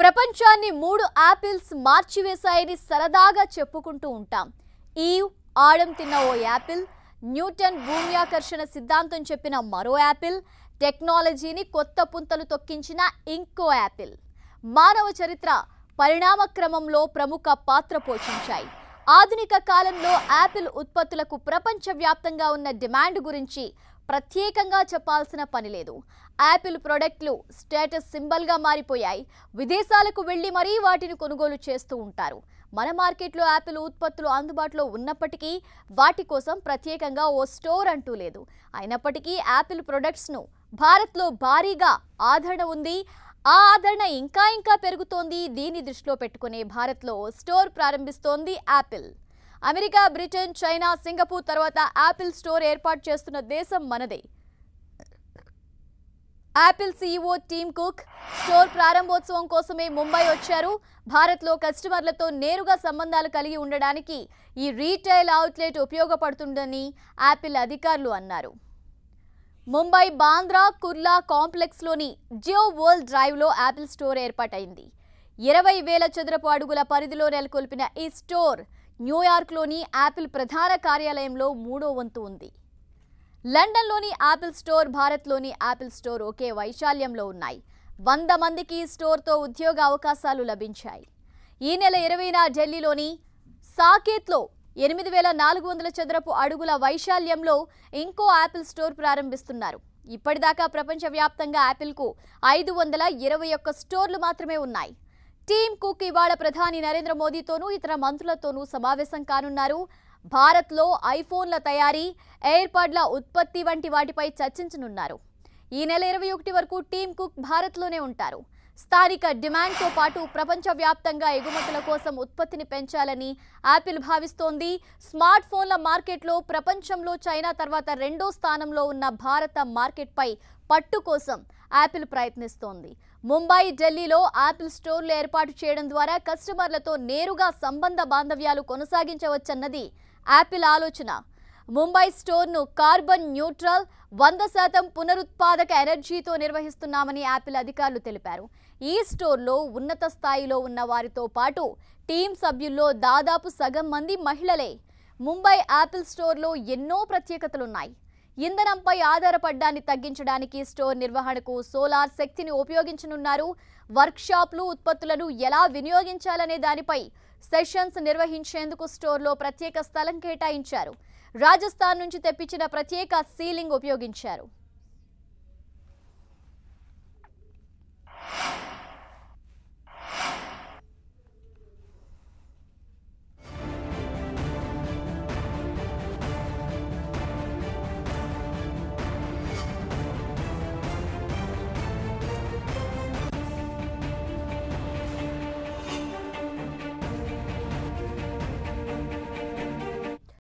ప్రపంచాన్ని మూడు యాపిల్స్ మార్చివేశాయని సరదాగా చెప్పుకుంటూ ఉంటాం. ఈవ్ ఆడం తిన్న ఓ యాపిల్ న్యూటన్ భూమ్యాకర్షణ సిద్ధాంతం చెప్పిన మరో యాపిల్ టెక్నాలజీని కొత్త పుంతలు తొక్కించిన ఇంకో యాపిల్. మానవ చరిత్ర పరిణామ క్రమంలో ప్రముఖ పాత్ర పోషించాయి. ఆధునిక కాలంలో యాపిల్ ఉత్పత్తులకు ప్రపంచవ్యాప్తంగా ఉన్న డిమాండ్ గురించి ప్రత్యేకంగా చెప్పాల్సిన పని లేదు. యాపిల్ ప్రొడక్ట్లు స్టేటస్ సింబల్గా మారిపోయాయి. విదేశాలకు వెళ్ళి మరీ వాటిని కొనుగోలు చేస్తూ ఉంటారు. మన మార్కెట్లో యాపిల్ ఉత్పత్తులు అందుబాటులో ఉన్నప్పటికీ వాటి కోసం ప్రత్యేకంగా ఓ స్టోర్ అంటూ లేదు. అయినప్పటికీ యాపిల్ ప్రొడక్ట్స్ను భారత్లో భారీగా ఆదరణ ఉంది. ఆ ఆదరణ ఇంకా ఇంకా పెరుగుతోంది. దీన్ని దృష్టిలో పెట్టుకునే భారత్లో store ప్రారంభిస్తోంది Apple America Britain China Singapore తర్వాత యాపిల్ స్టోర్ ఏర్పాటు చేస్తున్న దేశం మనదే. Apple CEO Tim Cook store ప్రారంభోత్సవం కోసమే ముంబై వచ్చారు. భారత్లో కస్టమర్లతో నేరుగా సంబంధాలు కలిగి ఉండడానికి ఈ రీటైల్ అవుట్లెట్ ఉపయోగపడుతుందని యాపిల్ అధికారులు అన్నారు. ముంబై బాంద్రా కుర్లా కాంప్లెక్స్లోని జియో వరల్డ్ డ్రైవ్లో యాపిల్ స్టోర్ ఏర్పాటైంది. ఇరవై వేల చదరపు అడుగుల పరిధిలో నెలకొల్పిన ఈ స్టోర్ న్యూయార్క్లోని యాపిల్ ప్రధాన కార్యాలయంలో మూడో వంతు ఉంది. లండన్లోని యాపిల్ స్టోర్ భారత్లోని యాపిల్ స్టోర్ ఒకే వైశాల్యంలో ఉన్నాయి. వంద మందికి ఈ స్టోర్తో ఉద్యోగ అవకాశాలు లభించాయి. ఈ నెల ఇరవైన ఢిల్లీలోని సాకేత్లో ఎనిమిది వేల నాలుగు వందల చదరపు అడుగుల వైశాల్యంలో ఇంకో యాపిల్ స్టోర్ ప్రారంభిస్తున్నారు. ఇప్పటిదాకా ప్రపంచవ్యాప్తంగా యాపిల్కు ఐదు వందల ఇరవై ఒక్క స్టోర్లు మాత్రమే ఉన్నాయి. టీమ్ కుక్ ఇవాళ ప్రధాని నరేంద్ర మోదీతోనూ ఇతర మంత్రులతోనూ సమావేశం కానున్నారు. భారత్లో ఐఫోన్ల తయారీ ఎయిర్పాడ్ల ఉత్పత్తి వంటి వాటిపై చర్చించనున్నారు. ఈ నెల ఇరవై ఒకటి వరకు టీమ్ కుక్ భారత్లోనే ఉంటారు. స్థానిక డిమాండ్తో పాటు ప్రపంచవ్యాప్తంగా ఎగుమతుల కోసం ఉత్పత్తిని పెంచాలని యాపిల్ భావిస్తోంది. స్మార్ట్ ఫోన్ల మార్కెట్లో ప్రపంచంలో చైనా తర్వాత రెండో స్థానంలో ఉన్న భారత మార్కెట్పై పట్టు కోసం యాపిల్ ప్రయత్నిస్తోంది. ముంబై ఢిల్లీలో యాపిల్ స్టోర్లు ఏర్పాటు చేయడం ద్వారా కస్టమర్లతో నేరుగా సంబంధ బాంధవ్యాలు కొనసాగించవచ్చన్నది యాపిల్ ఆలోచన. ముంబై స్టోర్ను కార్బన్ న్యూట్రల్ వంద శాతం పునరుత్పాదక ఎనర్జీతో నిర్వహిస్తున్నామని యాపిల్ అధికారులు తెలిపారు. ఈ స్టోర్లో ఉన్నత స్థాయిలో ఉన్న వారితో పాటు టీం సభ్యుల్లో దాదాపు సగం మంది మహిళలే. ముంబై యాపిల్ స్టోర్లో ఎన్నో ప్రత్యేకతలున్నాయి. ఇంధనంపై ఆధారపడ్డాన్ని తగ్గించడానికి స్టోర్ నిర్వహణకు సోలార్ శక్తిని ఉపయోగించనున్నారు. వర్క్షాప్లు ఉత్పత్తులను ఎలా వినియోగించాలనే దానిపై సెషన్స్ నిర్వహించేందుకు స్టోర్లో ప్రత్యేక స్థలం కేటాయించారు. రాజస్థాన్ నుంచి తెప్పించిన ప్రత్యేక సీలింగ్ ఉపయోగించారు.